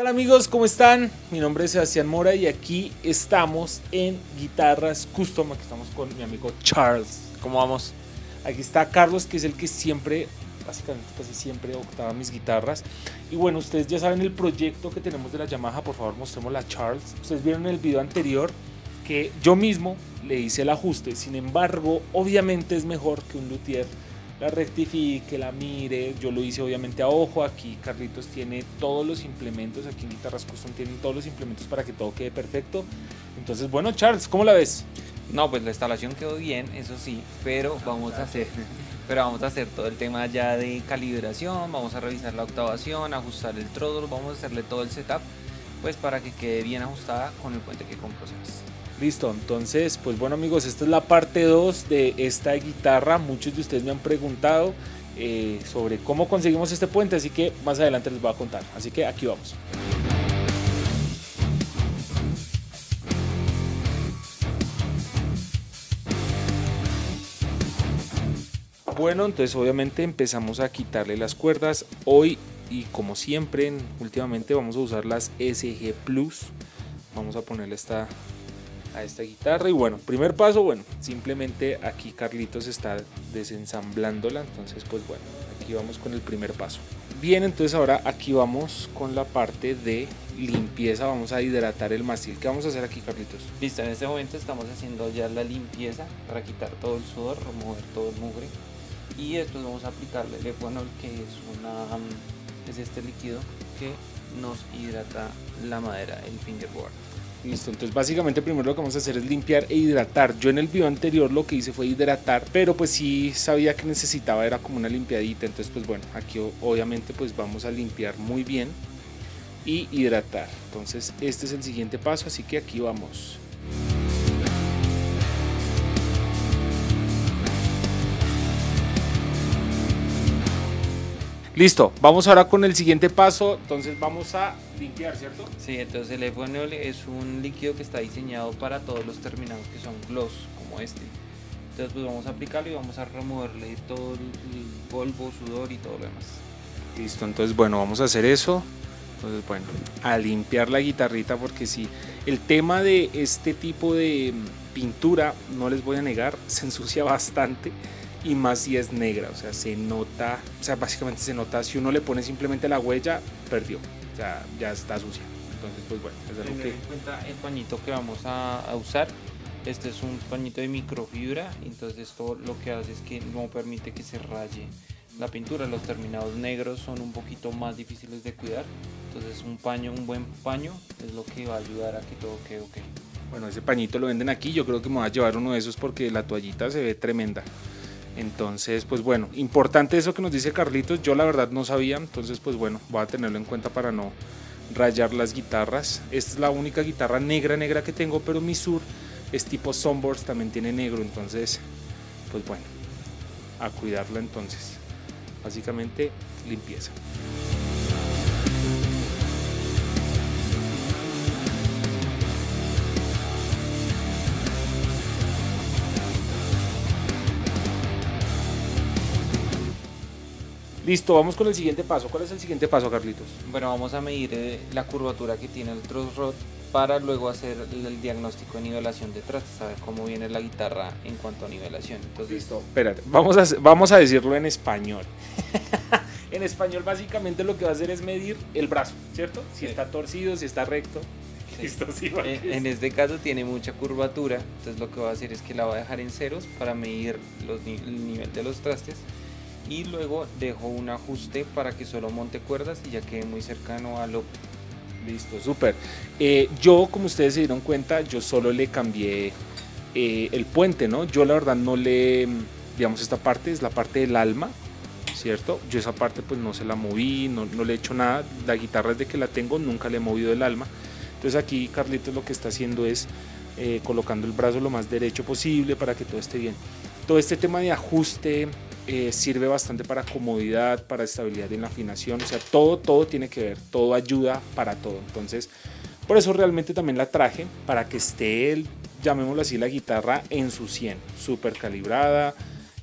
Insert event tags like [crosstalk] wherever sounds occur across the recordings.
Hola amigos? ¿Cómo están? Mi nombre es Sebastián Mora y aquí estamos en Guitarras Custom. Aquí estamos con mi amigo Charles. ¿Cómo vamos? Aquí está Carlos, que es el que siempre, básicamente casi siempre octava mis guitarras. Y bueno, ustedes ya saben el proyecto que tenemos de la Yamaha. Por favor, mostrémosla a Charles. Ustedes vieron en el video anterior que yo mismo le hice el ajuste. Sin embargo, obviamente es mejor que un luthier la rectifique, la mire. Yo lo hice obviamente a ojo. Aquí Carlitos tiene todos los implementos. Aquí en Guitarras Custom tienen todos los implementos para que todo quede perfecto. Entonces, bueno, Charles, ¿cómo la ves? No, pues la instalación quedó bien, eso sí, pero vamos a hacer, pero vamos a hacer todo el tema ya de calibración, vamos a revisar la octavación, ajustar el throttle, vamos a hacerle todo el setup, pues para que quede bien ajustada con el puente que compró Listo, entonces, pues bueno amigos, esta es la parte 2 de esta guitarra. Muchos de ustedes me han preguntado eh, sobre cómo conseguimos este puente, así que más adelante les voy a contar. Así que aquí vamos. Bueno, entonces obviamente empezamos a quitarle las cuerdas. Hoy y como siempre, últimamente vamos a usar las SG Plus. Vamos a ponerle esta a esta guitarra y bueno, primer paso, bueno, simplemente aquí Carlitos está desensamblándola, entonces pues bueno, aquí vamos con el primer paso. Bien, entonces ahora aquí vamos con la parte de limpieza, vamos a hidratar el mástil. ¿Qué vamos a hacer aquí, Carlitos? Listo, en este momento estamos haciendo ya la limpieza para quitar todo el sudor, remover todo el mugre y después vamos a aplicarle el Eponol que es una es este líquido que nos hidrata la madera, el fingerboard. Listo, entonces básicamente primero lo que vamos a hacer es limpiar e hidratar. Yo en el video anterior lo que hice fue hidratar, pero pues sí sabía que necesitaba era como una limpiadita. Entonces pues bueno, aquí obviamente pues vamos a limpiar muy bien y hidratar. Entonces este es el siguiente paso, así que aquí vamos. Listo, vamos ahora con el siguiente paso, entonces vamos a limpiar, ¿cierto? Sí, entonces el Efonol es un líquido que está diseñado para todos los terminados que son gloss, como este. Entonces pues vamos a aplicarlo y vamos a removerle todo el polvo, sudor y todo lo demás. Listo, entonces bueno, vamos a hacer eso. Entonces bueno, a limpiar la guitarrita porque si el tema de este tipo de pintura, no les voy a negar, [laughs] se ensucia bastante y más si es negra, o sea, se nota, o sea, básicamente se nota, si uno le pone simplemente la huella, perdió, o sea, ya está sucia. Entonces, pues bueno, es algo que... en cuenta el pañito que vamos a, usar. Este es un pañito de microfibra, entonces esto lo que hace es que no permite que se raye la pintura. Los terminados negros son un poquito más difíciles de cuidar, entonces un paño, un buen paño es lo que va a ayudar a que todo quede ok. Bueno, ese pañito lo venden aquí, yo creo que me voy a llevar uno de esos porque la toallita se ve tremenda. Entonces, pues bueno, importante eso que nos dice Carlitos, yo la verdad no sabía, entonces pues bueno, voy a tenerlo en cuenta para no rayar las guitarras. Esta es la única guitarra negra negra que tengo, pero mi sur es tipo Sunburst, también tiene negro, entonces pues bueno, a cuidarla entonces. Básicamente limpieza. Listo, vamos con el siguiente paso. ¿Cuál es el siguiente paso, Carlitos? Bueno, vamos a medir eh, la curvatura que tiene el truss rod para luego hacer el diagnóstico de nivelación de trastes, saber cómo viene la guitarra en cuanto a nivelación. Entonces, Listo, espérate, vamos a, vamos a decirlo en español. [laughs] en español básicamente lo que va a hacer es medir el brazo, ¿cierto? Si está torcido, si está recto. Listo, sí, eh, en, este caso tiene mucha curvatura, entonces lo que va a hacer es que la va a dejar en ceros para medir los, el nivel de los trastes y luego dejo un ajuste para que solo monte cuerdas y ya quede muy cercano a lo listo. Súper. Eh, yo como ustedes se dieron cuenta yo solo le cambié eh, el puente no yo la verdad no le digamos esta parte es la parte del alma cierto yo esa parte pues no se la moví no, no le he hecho nada. La guitarra desde que la tengo nunca le he movido el alma. Entonces aquí Carlitos lo que está haciendo es eh, colocando el brazo lo más derecho posible para que todo esté bien. Todo este tema de ajuste eh, sirve bastante para comodidad, para estabilidad en la afinación, o sea, todo, todo tiene que ver, todo ayuda para todo. Entonces, por eso realmente también la traje, para que esté, llamémoslo así, la guitarra en su 100, súper calibrada,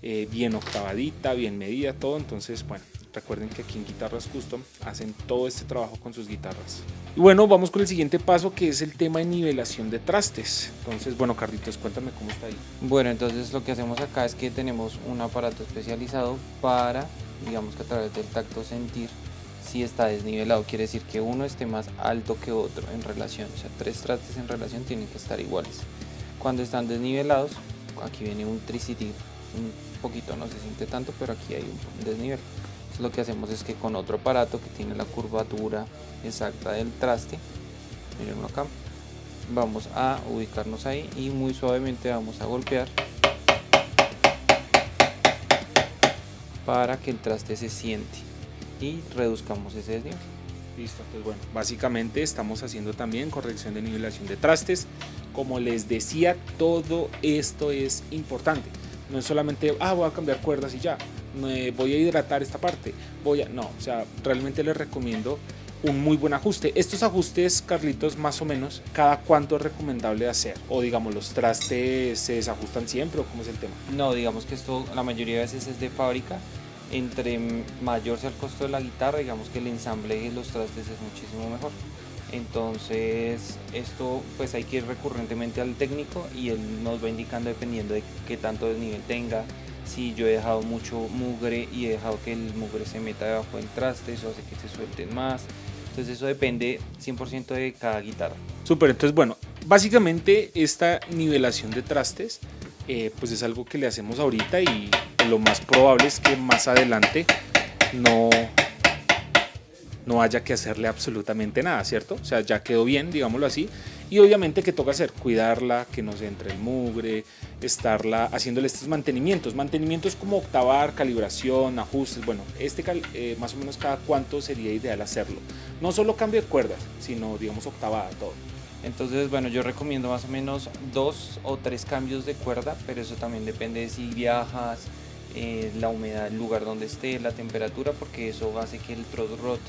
eh, bien octavadita, bien medida, todo. Entonces, bueno, Recuerden que aquí en Guitarras Custom hacen todo este trabajo con sus guitarras. Y bueno, vamos con el siguiente paso que es el tema de nivelación de trastes. Entonces, bueno, Carlitos, cuéntame cómo está ahí. Bueno, entonces lo que hacemos acá es que tenemos un aparato especializado para, digamos que a través del tacto sentir si está desnivelado. Quiere decir que uno esté más alto que otro en relación. O sea, tres trastes en relación tienen que estar iguales. Cuando están desnivelados, aquí viene un tricitir, un poquito, no se siente tanto, pero aquí hay un desnivel lo que hacemos es que con otro aparato que tiene la curvatura exacta del traste miren acá vamos a ubicarnos ahí y muy suavemente vamos a golpear para que el traste se siente y reduzcamos ese desnivel Listo, pues bueno, básicamente estamos haciendo también corrección de nivelación de trastes. Como les decía, todo esto es importante. No es solamente, ah, voy a cambiar cuerdas y ya voy a hidratar esta parte, voy a... No, o sea, realmente les recomiendo un muy buen ajuste. Estos ajustes, Carlitos, más o menos, ¿cada cuánto es recomendable hacer? O digamos, ¿los trastes se desajustan siempre o cómo es el tema? No, digamos que esto la mayoría de veces es de fábrica. Entre mayor sea el costo de la guitarra, digamos que el ensamble de los trastes es muchísimo mejor. Entonces, esto pues hay que ir recurrentemente al técnico y él nos va indicando dependiendo de qué tanto desnivel tenga, si yo he dejado mucho mugre y he dejado que el mugre se meta debajo del traste, eso hace que se suelten más. Entonces eso depende 100% de cada guitarra. Súper, entonces bueno, básicamente esta nivelación de trastes eh, pues es algo que le hacemos ahorita y lo más probable es que más adelante no, no haya que hacerle absolutamente nada, ¿cierto? O sea, ya quedó bien, digámoslo así, y obviamente que toca hacer, cuidarla, que no se entre el mugre, estarla haciéndole estos mantenimientos. Mantenimientos como octavar, calibración, ajustes. Bueno, este eh, más o menos cada cuánto sería ideal hacerlo. No solo cambio de cuerdas, sino digamos octavada, todo. Entonces, bueno, yo recomiendo más o menos dos o tres cambios de cuerda, pero eso también depende de si viajas, eh, la humedad, el lugar donde esté, la temperatura, porque eso hace que el trot rot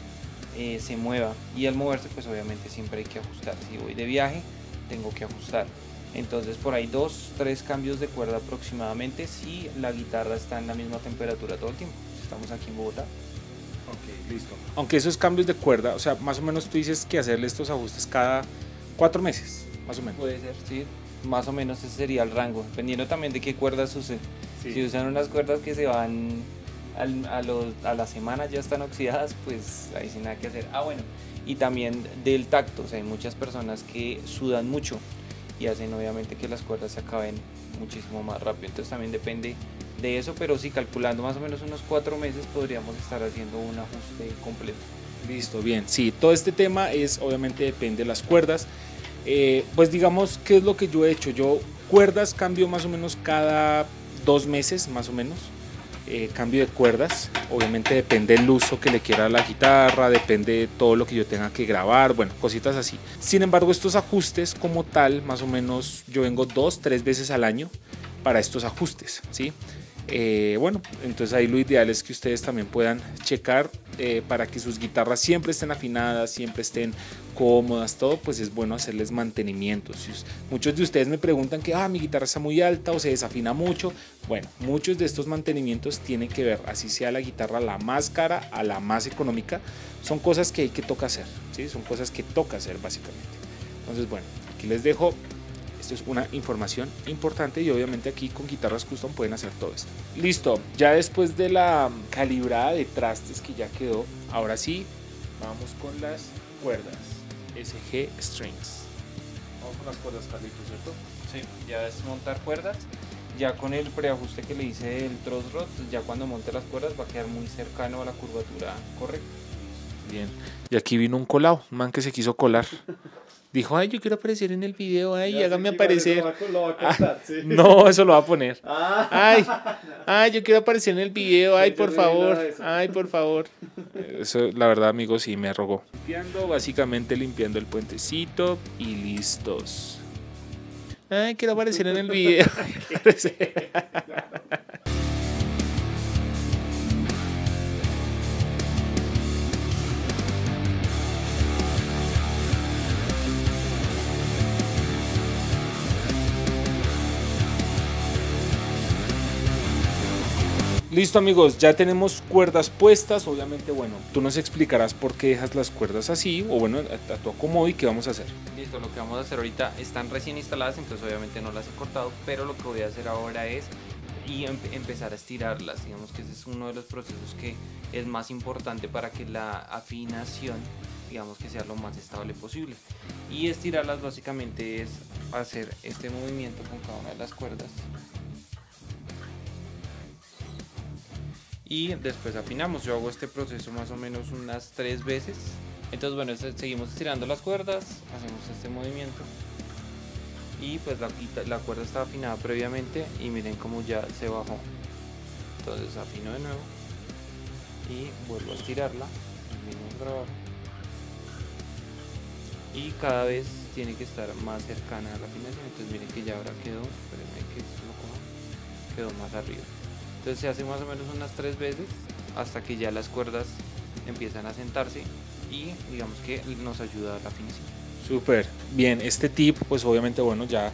eh, se mueva. Y al moverse pues obviamente siempre hay que ajustar. Si voy de viaje tengo que ajustar. Entonces por ahí dos tres cambios de cuerda aproximadamente si la guitarra está en la misma temperatura todo el tiempo. Estamos aquí en Bogotá. Ok listo. Aunque esos cambios de cuerda o sea más o menos tú dices que hacerle estos ajustes cada cuatro meses más o menos. Puede ser sí. Más o menos ese sería el rango dependiendo también de qué cuerdas usen si usan unas cuerdas que se van a, los, a la semana ya están oxidadas, pues ahí sin nada que hacer. Ah, bueno, y también del tacto, o sea, hay muchas personas que sudan mucho y hacen obviamente que las cuerdas se acaben muchísimo más rápido. Entonces también depende de eso, pero sí, calculando más o menos unos cuatro meses podríamos estar haciendo un ajuste completo. Listo, bien. Sí, todo este tema es, obviamente depende de las cuerdas. Eh, pues digamos, ¿qué es lo que yo he hecho? Yo cuerdas cambio más o menos cada dos meses, más o menos. Eh, cambio de cuerdas, obviamente depende del uso que le quiera la guitarra, depende de todo lo que yo tenga que grabar, bueno, cositas así. Sin embargo, estos ajustes como tal, más o menos yo vengo dos, tres veces al año para estos ajustes, ¿sí? Eh, bueno, entonces ahí lo ideal es que ustedes también puedan checar eh, para que sus guitarras siempre estén afinadas, siempre estén cómodas, todo, pues es bueno hacerles mantenimientos. Muchos de ustedes me preguntan que, ah, mi guitarra está muy alta o se desafina mucho. Bueno, muchos de estos mantenimientos tienen que ver, así sea la guitarra la más cara a la más económica, son cosas que hay que toca hacer, ¿sí? Son cosas que toca hacer básicamente. Entonces, bueno, aquí les dejo esto es una información importante y obviamente aquí con guitarras custom pueden hacer todo esto. Listo, ya después de la calibrada de trastes que ya quedó, ahora sí, vamos con las cuerdas SG Strings. Vamos con las cuerdas, Carlitos, ¿cierto? Sí, ya es montar cuerdas. Ya con el preajuste que le hice del truss rod, ya cuando monte las cuerdas va a quedar muy cercano a la curvatura correcta. Bien, y aquí vino un colado, un man que se quiso colar. Dijo, ay, yo quiero aparecer en el video, ay, hágame aparecer. No, eso lo va a poner. [laughs] Ah. Ay, ay, yo quiero aparecer en el video, ay, por favor, ay, por favor. Eso, la verdad, amigos, sí me rogó. Limpiando, básicamente limpiando el puentecito y listos. Ay, quiero aparecer en el video. [laughs] [laughs] Listo amigos, ya tenemos cuerdas puestas, obviamente bueno, tú nos explicarás por qué dejas las cuerdas así, o bueno, a, tu acomodo y qué vamos a hacer. Listo, lo que vamos a hacer ahorita están recién instaladas, entonces obviamente no las he cortado, pero lo que voy a hacer ahora es y em- empezar a estirarlas. Digamos que ese es uno de los procesos que es más importante para que la afinación, digamos que sea lo más estable posible. Y estirarlas básicamente es hacer este movimiento con cada una de las cuerdas. Y después afinamos. Yo hago este proceso más o menos unas tres veces. Entonces bueno, este- seguimos estirando las cuerdas, hacemos este movimiento. Y pues la, la cuerda estaba afinada previamente y miren cómo ya se bajó. Entonces afino de nuevo y vuelvo a estirarla. Y cada vez tiene que estar más cercana a la afinación. Entonces miren que ya ahora quedó. Espérenme que lo coja, quedó más arriba entonces se hace más o menos unas tres veces hasta que ya las cuerdas empiezan a sentarse y digamos que nos ayuda a la afinación. Súper, bien, este tip pues obviamente bueno ya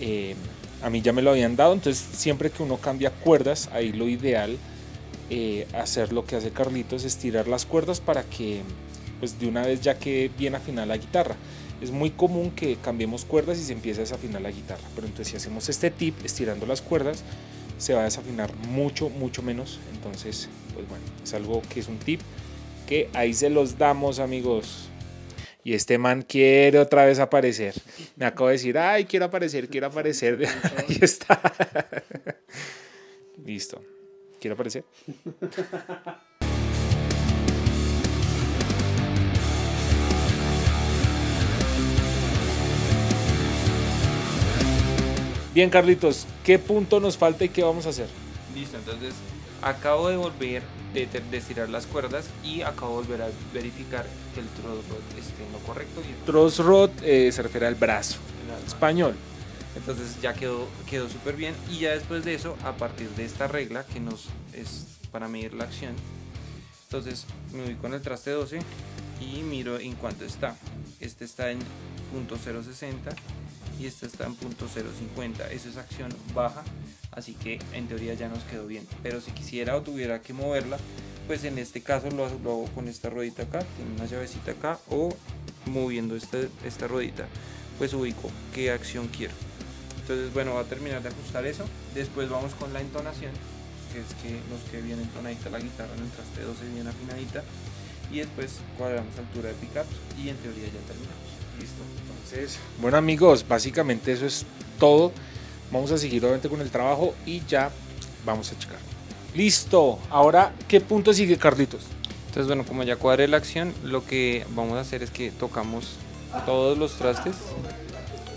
eh, a mí ya me lo habían dado, entonces siempre que uno cambia cuerdas, ahí lo ideal eh, hacer lo que hace Carlitos, estirar las cuerdas para que pues de una vez ya quede bien afinada la guitarra. Es muy común que cambiemos cuerdas y se empiece a desafinar la guitarra, pero entonces si hacemos este tip estirando las cuerdas se va a desafinar mucho, mucho menos, entonces pues bueno, es algo que es un tip que ahí se los damos amigos. Y este man quiere otra vez aparecer. Me acabo de decir, ay, quiero aparecer, quiero aparecer. [laughs] Ahí está. [laughs] Listo. ¿Quiero aparecer? [laughs] Bien, Carlitos, ¿qué punto nos falta y qué vamos a hacer? Listo, entonces acabo de volver de, de- estirar las cuerdas y acabo de volver a verificar que el throat rod esté en lo correcto. Y rod eh, se refiere al brazo. Español. Entonces ya quedó quedó súper bien y ya después de eso, a partir de esta regla que nos es para medir la acción, entonces me voy con el traste 12 y miro en cuánto está. Este está en punto .060 y este está en punto .050. Eso es acción baja, así que en teoría ya nos quedó bien. Pero si quisiera o tuviera que moverla, pues en este caso lo, hago con esta ruedita acá, tiene una llavecita acá o moviendo este, esta ruedita, pues ubico qué acción quiero. Entonces, bueno, va a terminar de ajustar eso. Después vamos con la entonación, que es que nos quede bien entonadita la guitarra en el traste 12, bien afinadita. Y después cuadramos altura de pickups y en teoría ya terminamos. Listo. Entonces, bueno amigos, básicamente eso es todo. Vamos a seguir obviamente con el trabajo y ya vamos a checar. Listo. Ahora, ¿qué punto sigue Carlitos? Entonces, bueno, como ya cuadré la acción, lo que vamos a hacer es que tocamos todos los trastes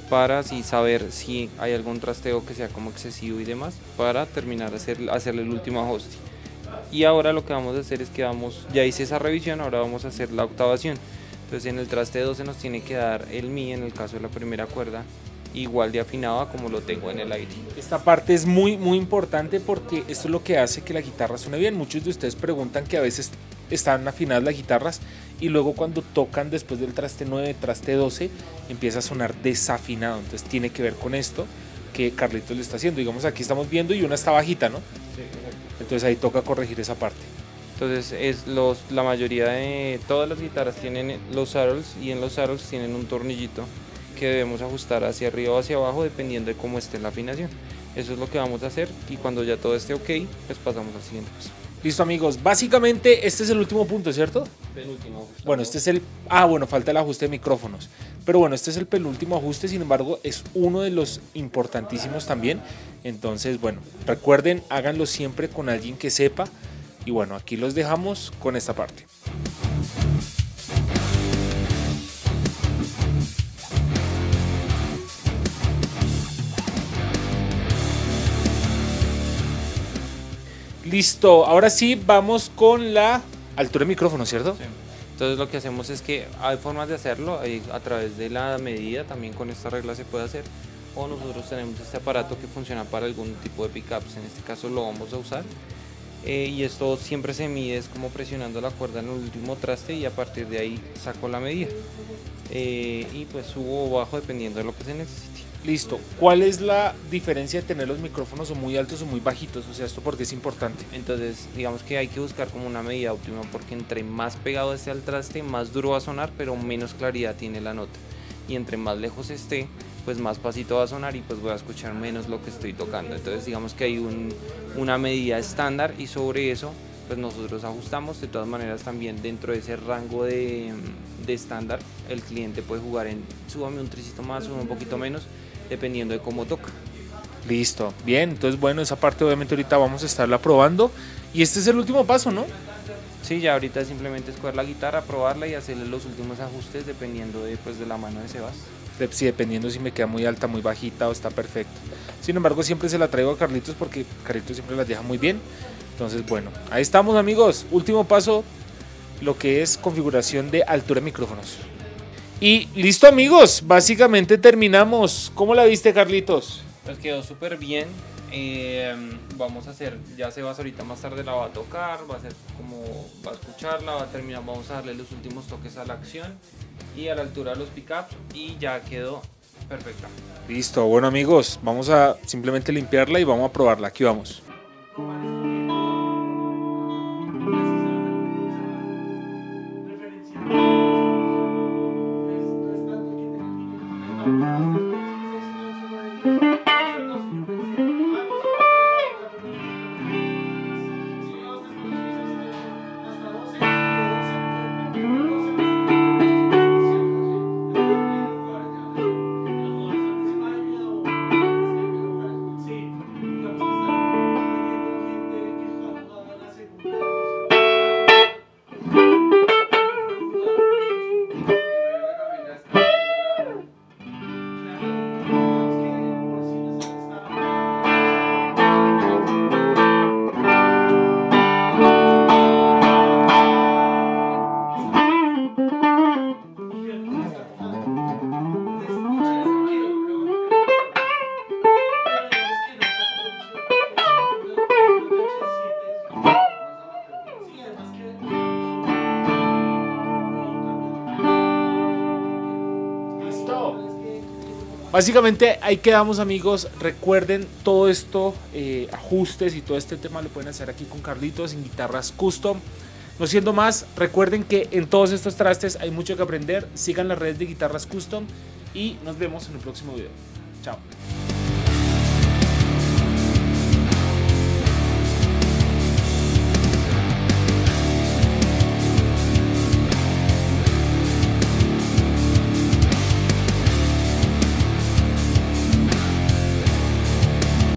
para así saber si hay algún trasteo que sea como excesivo y demás para terminar hacer, hacerle el último ajuste. Y ahora lo que vamos a hacer es que vamos, ya hice esa revisión, ahora vamos a hacer la octavación. Entonces en el traste 12 nos tiene que dar el mi en el caso de la primera cuerda igual de afinado a como lo tengo en el aire. Esta parte es muy muy importante porque esto es lo que hace que la guitarra suene bien. Muchos de ustedes preguntan que a veces están afinadas las guitarras y luego cuando tocan después del traste 9, traste 12, empieza a sonar desafinado. Entonces tiene que ver con esto que Carlitos le está haciendo. Digamos aquí estamos viendo y una está bajita, ¿no? Entonces ahí toca corregir esa parte. Entonces es los, la mayoría de todas las guitarras tienen los saddles y en los saddles tienen un tornillito que debemos ajustar hacia arriba o hacia abajo dependiendo de cómo esté la afinación. Eso es lo que vamos a hacer y cuando ya todo esté ok, pues pasamos al siguiente paso. Listo amigos, básicamente este es el último punto, ¿cierto? Penúltimo. Bueno, este es el... Ah, bueno, falta el ajuste de micrófonos. Pero bueno, este es el penúltimo ajuste, sin embargo, es uno de los importantísimos también. Entonces, bueno, recuerden, háganlo siempre con alguien que sepa. Y bueno, aquí los dejamos con esta parte. Listo, ahora sí vamos con la altura de micrófono, ¿cierto? Entonces lo que hacemos es que hay formas de hacerlo hay a través de la medida, también con esta regla se puede hacer. O nosotros tenemos este aparato que funciona para algún tipo de pickups, en este caso lo vamos a usar. Eh, y esto siempre se mide es como presionando la cuerda en el último traste y a partir de ahí saco la medida. Eh, y pues subo o bajo dependiendo de lo que se necesite. Listo. ¿Cuál es la diferencia de tener los micrófonos o muy altos o muy bajitos? O sea, esto porque es importante. Entonces, digamos que hay que buscar como una medida óptima porque entre más pegado esté al traste, más duro va a sonar, pero menos claridad tiene la nota. Y entre más lejos esté, pues más pasito va a sonar y pues voy a escuchar menos lo que estoy tocando. Entonces, digamos que hay un, una medida estándar y sobre eso, pues nosotros ajustamos. De todas maneras, también dentro de ese rango de estándar, el cliente puede jugar en súbame un tricito más, súbame un poquito menos dependiendo de cómo toca. Listo, bien, entonces bueno, esa parte obviamente ahorita vamos a estarla probando y este es el último paso, ¿no? Sí, ya ahorita simplemente escoger la guitarra, probarla y hacerle los últimos ajustes dependiendo de, pues, de la mano de Sebas. Sí, dependiendo si me queda muy alta, muy bajita o está perfecto. Sin embargo, siempre se la traigo a Carlitos porque Carlitos siempre las deja muy bien. Entonces, bueno, ahí estamos amigos. Último paso, lo que es configuración de altura de micrófonos. Y listo amigos, básicamente terminamos. ¿Cómo la viste Carlitos? Pues quedó súper bien. Eh, vamos a hacer, ya se va ahorita más tarde la va a tocar, va a ser como va a escucharla, va a terminar, vamos a darle los últimos toques a la acción y a la altura de los pickups y ya quedó perfecta. Listo, bueno amigos, vamos a simplemente limpiarla y vamos a probarla. Aquí vamos. Básicamente ahí quedamos amigos. Recuerden todo esto, eh, ajustes y todo este tema lo pueden hacer aquí con Carlitos en guitarras custom. No siendo más, recuerden que en todos estos trastes hay mucho que aprender. Sigan las redes de guitarras custom y nos vemos en el próximo video. Chao.